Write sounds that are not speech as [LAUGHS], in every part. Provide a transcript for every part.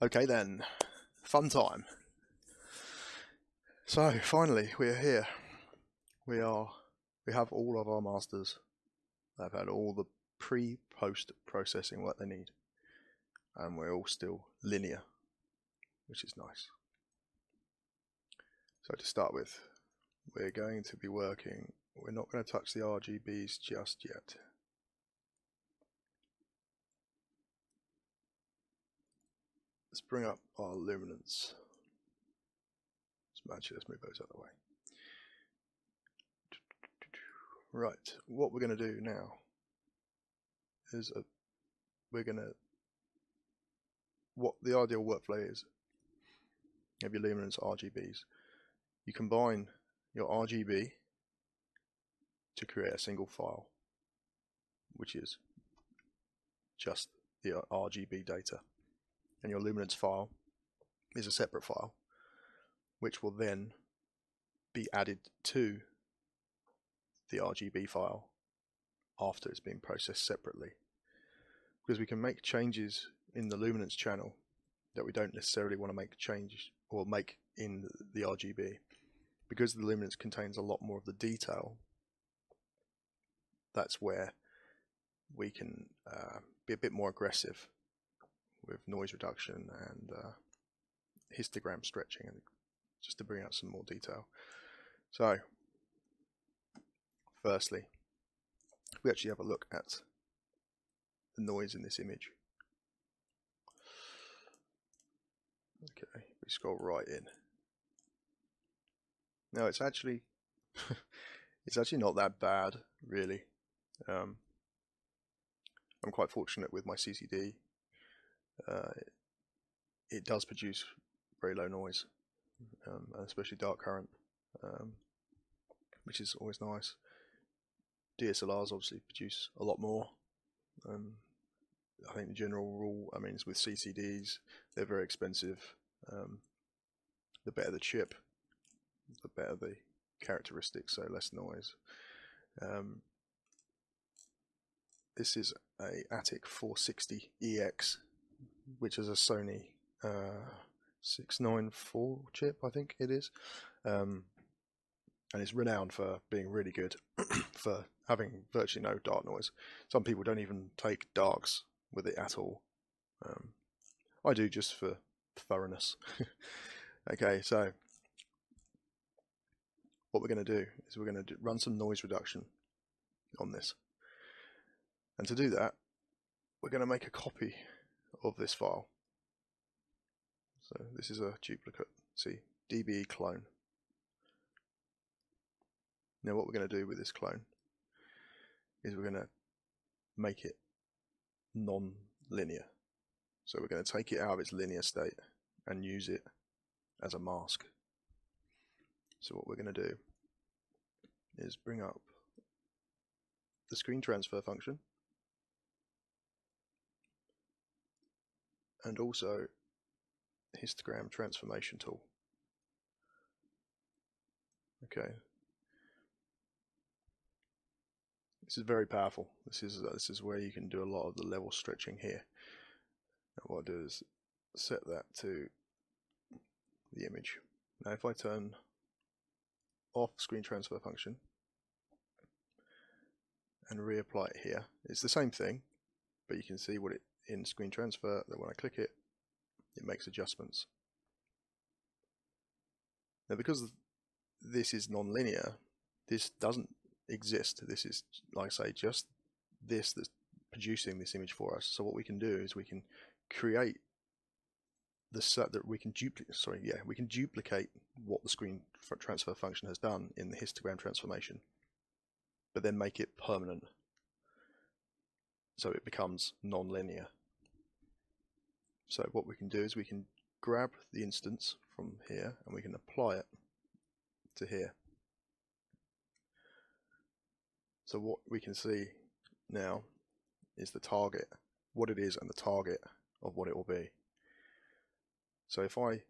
Okay then, fun time. So finally, we are here. We are. We have all of our masters. They've had all the pre-post processing what they need, and we're all still linear, which is nice. So to start with, we're going to be working. We're not going to touch the RGBs just yet. Bring up our luminance. Actually, let's move those out of the way. Right, what we're going to do now is a, we're going to, what the ideal workflow is, have your luminance RGBs. You combine your RGB to create a single file, which is just the uh, RGB data and your luminance file is a separate file which will then be added to the RGB file after it's been processed separately. Because we can make changes in the luminance channel that we don't necessarily want to make change or make in the RGB because the luminance contains a lot more of the detail that's where we can uh, be a bit more aggressive with noise reduction and uh, histogram stretching and just to bring out some more detail. So, firstly, we actually have a look at the noise in this image. Okay, we scroll right in. Now it's actually [LAUGHS] it's actually not that bad, really. Um, I'm quite fortunate with my CCD uh, it does produce very low noise, um, especially dark current, um, which is always nice. DSLRs obviously produce a lot more. Um, I think the general rule, I mean, is with CCDs, they're very expensive. Um, the better the chip, the better the characteristics, so less noise. Um, this is a Atik 460EX which is a Sony uh, 694 chip, I think it is. Um, and it's renowned for being really good [CLEARS THROAT] for having virtually no dark noise. Some people don't even take darks with it at all. Um, I do just for thoroughness. [LAUGHS] okay, so what we're going to do is we're going to run some noise reduction on this. And to do that, we're going to make a copy of this file. So this is a duplicate. See, dbe clone. Now what we're going to do with this clone is we're going to make it non-linear. So we're going to take it out of its linear state and use it as a mask. So what we're going to do is bring up the screen transfer function and also histogram transformation tool. Okay. This is very powerful. This is uh, this is where you can do a lot of the level stretching here. What I do is set that to the image. Now if I turn off screen transfer function and reapply it here, it's the same thing, but you can see what it in screen transfer that when I click it, it makes adjustments. Now because this is non-linear, this doesn't exist. This is, like I say, just this that's producing this image for us. So what we can do is we can create the set that we can duplicate. Sorry, yeah, we can duplicate what the screen transfer function has done in the histogram transformation, but then make it permanent. So it becomes non-linear. So what we can do is we can grab the instance from here and we can apply it to here. So what we can see now is the target, what it is and the target of what it will be. So if I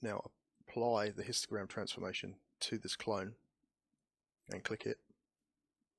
now apply the histogram transformation to this clone and click it,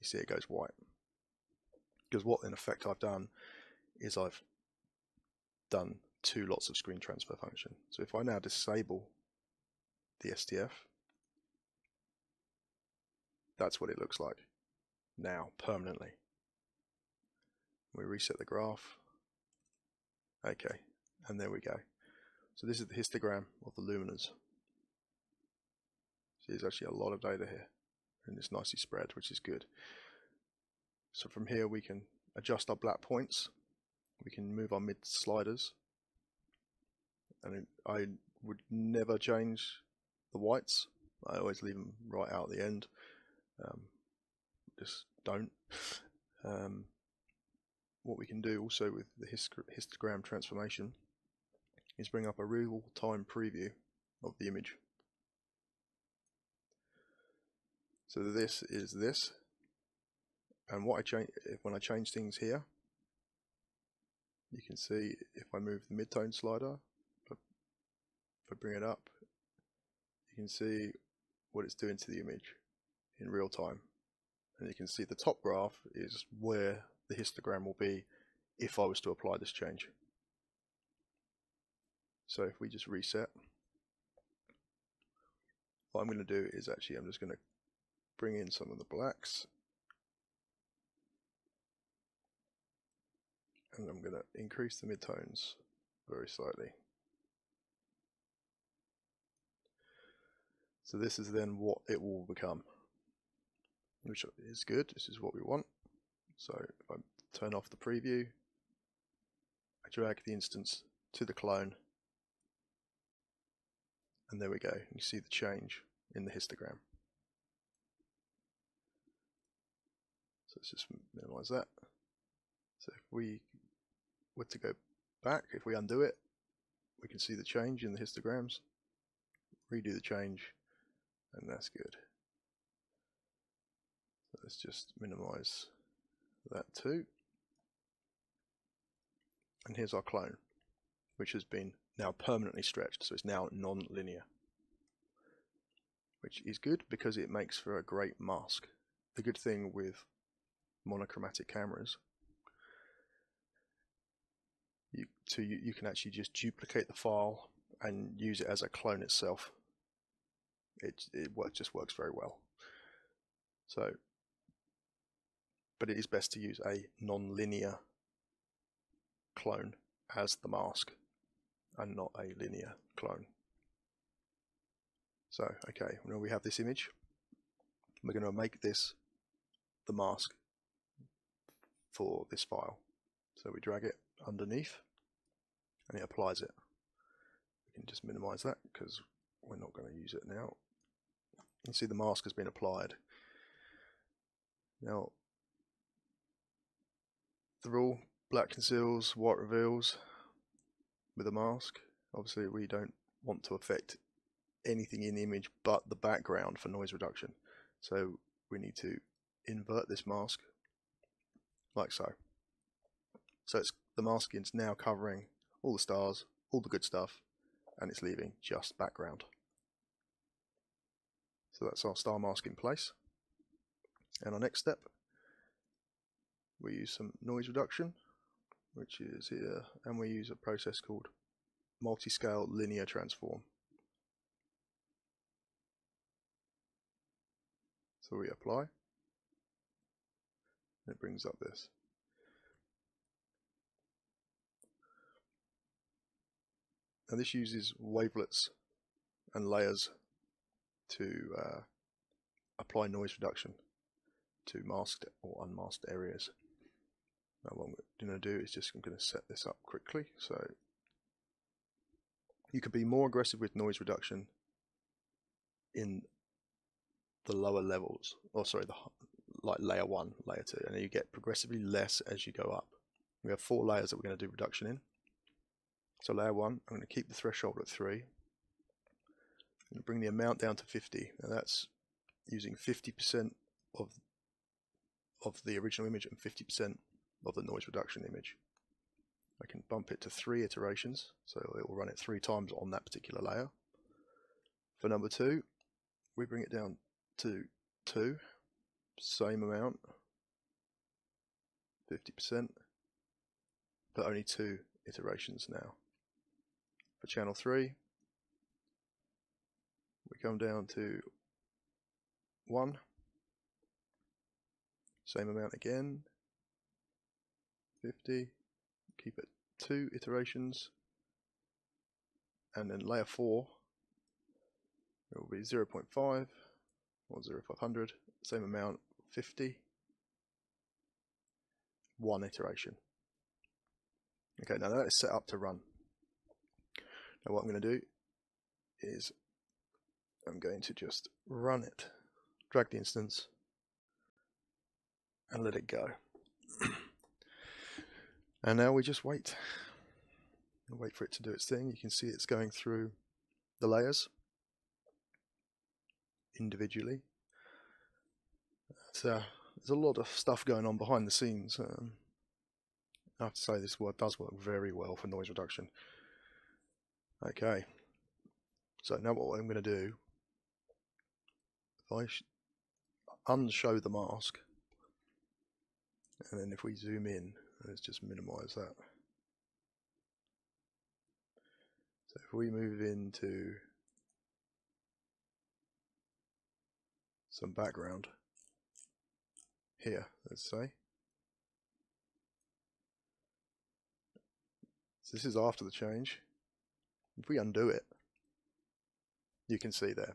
you see it goes white. Because what in effect I've done is I've done two lots of screen transfer function. So if I now disable the STF, that's what it looks like now permanently. We reset the graph. Okay, and there we go. So this is the histogram of the luminance. See, there's actually a lot of data here, and it's nicely spread, which is good. So from here we can adjust our black points. We can move our mid sliders. And I would never change the whites. I always leave them right out at the end. Um, just don't. Um, what we can do also with the histogram transformation is bring up a real-time preview of the image. So this is this, and what I change when I change things here, you can see if I move the midtone slider, if I bring it up, you can see what it's doing to the image in real time. And you can see the top graph is where the histogram will be if I was to apply this change. So if we just reset, what I'm going to do is actually I'm just going to bring in some of the blacks and I'm going to increase the midtones very slightly. So this is then what it will become, which is good. This is what we want. So if I turn off the preview, I drag the instance to the clone, and there we go. You see the change in the histogram. So let's just minimize that. So if we were to go back, if we undo it, we can see the change in the histograms. Redo the change, and that's good. So let's just minimize that too. And here's our clone, which has been now permanently stretched, so it's now non-linear. Which is good because it makes for a great mask. The good thing with monochromatic cameras you, so you, you can actually just duplicate the file and use it as a clone itself. It, it work, just works very well. So, but it is best to use a non-linear clone as the mask and not a linear clone. So, okay, now we have this image. We're going to make this the mask for this file. So we drag it underneath and it applies it. We can just minimize that because we're not going to use it now. You can see the mask has been applied. Now, the rule, black conceals, white reveals with a mask. Obviously we don't want to affect anything in the image but the background for noise reduction. So we need to invert this mask like so. So it's the masking's now covering all the stars, all the good stuff, and it's leaving just background. So that's our star mask in place. And our next step, we use some noise reduction, which is here, and we use a process called multi-scale linear transform. So we apply, it brings up this. And this uses wavelets and layers to uh, apply noise reduction to masked or unmasked areas. Now what I'm going to do is just I'm going to set this up quickly. So you could be more aggressive with noise reduction in the lower levels, or sorry, the like layer one, layer two, and you get progressively less as you go up. We have four layers that we're going to do reduction in. So layer one, I'm going to keep the threshold at three. and bring the amount down to 50. Now that's using 50% of of the original image and 50% of the noise reduction image. I can bump it to three iterations, so it will run it three times on that particular layer. For number two, we bring it down to two, same amount, 50%, but only two iterations now. For channel 3. We come down to 1. Same amount again. 50. Keep it 2 iterations. And then layer 4 it will be 0.5 or 0.500, same amount, 50. One iteration. Okay, now that is set up to run. Now what I'm going to do is I'm going to just run it, drag the instance, and let it go. [CLEARS THROAT] and now we just wait. Wait for it to do its thing. You can see it's going through the layers individually. So there's a lot of stuff going on behind the scenes. Um, I have to say this does work very well for noise reduction. Okay, so now what I'm going to do, if I unshow the mask, and then if we zoom in, let's just minimize that. So if we move into some background here, let's say. So this is after the change. If we undo it, you can see there.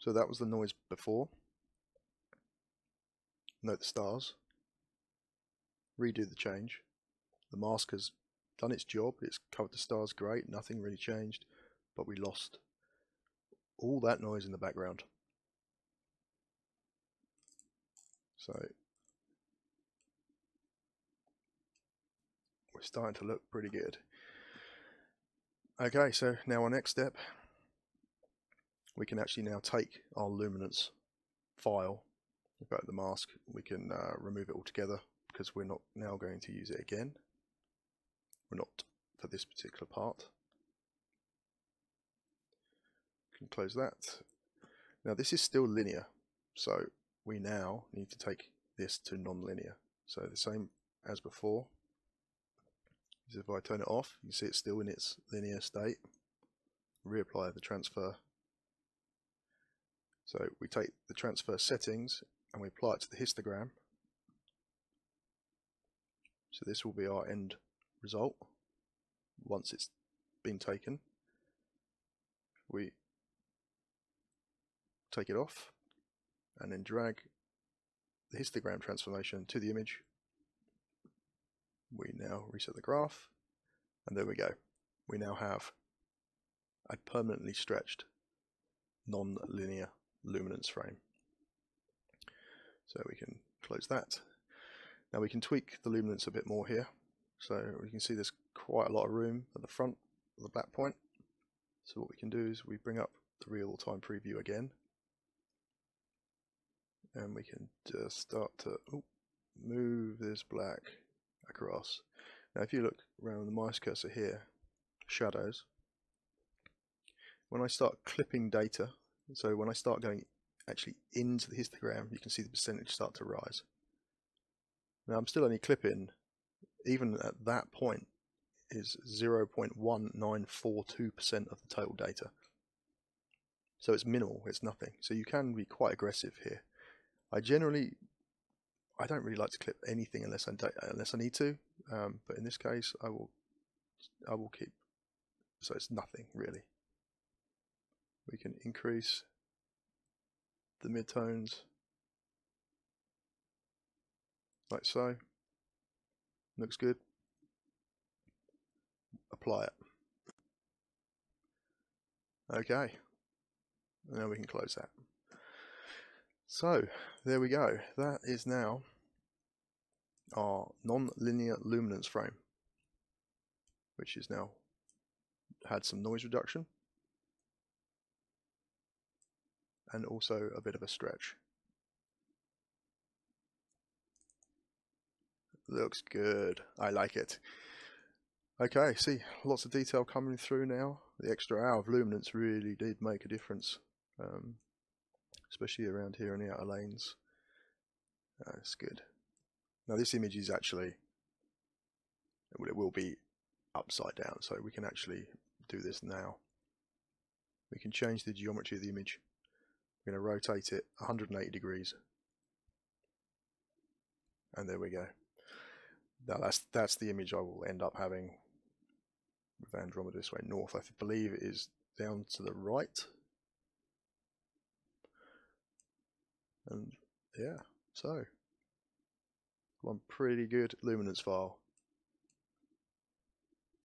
So that was the noise before. Note the stars. Redo the change. The mask has done its job. It's covered the stars great. Nothing really changed. But we lost all that noise in the background. So we're starting to look pretty good. Okay, so now our next step, we can actually now take our luminance file, about the mask, we can uh, remove it altogether because we're not now going to use it again. We're not for this particular part can close that. Now this is still linear, so we now need to take this to non-linear. So the same as before. If I turn it off, you see it's still in its linear state. Reapply the transfer. So we take the transfer settings and we apply it to the histogram. So this will be our end result once it's been taken. We take it off, and then drag the histogram transformation to the image. We now reset the graph, and there we go. We now have a permanently stretched non-linear luminance frame. So we can close that. Now we can tweak the luminance a bit more here. So we can see there's quite a lot of room at the front of the black point. So what we can do is we bring up the real-time preview again and we can just start to oh, move this black across. Now if you look around the mouse cursor here, shadows, when I start clipping data, so when I start going actually into the histogram, you can see the percentage start to rise. Now I'm still only clipping, even at that point, is 0.1942% of the total data. So it's minimal, it's nothing. So you can be quite aggressive here. I generally, I don't really like to clip anything unless I unless I need to. Um, but in this case, I will, I will keep. So it's nothing really. We can increase the midtones like so. Looks good. Apply it. Okay. Now we can close that. So there we go. That is now our non-linear luminance frame, which is now had some noise reduction and also a bit of a stretch. Looks good. I like it. Okay, see, lots of detail coming through now. The extra hour of luminance really did make a difference. Um, especially around here in the outer lanes. That's good. Now this image is actually, well, it will be upside down, so we can actually do this now. We can change the geometry of the image. We're going to rotate it 180 degrees. And there we go. Now that's that's the image I will end up having with Andromeda this way north. I believe it is down to the right. And yeah, so one pretty good luminance file.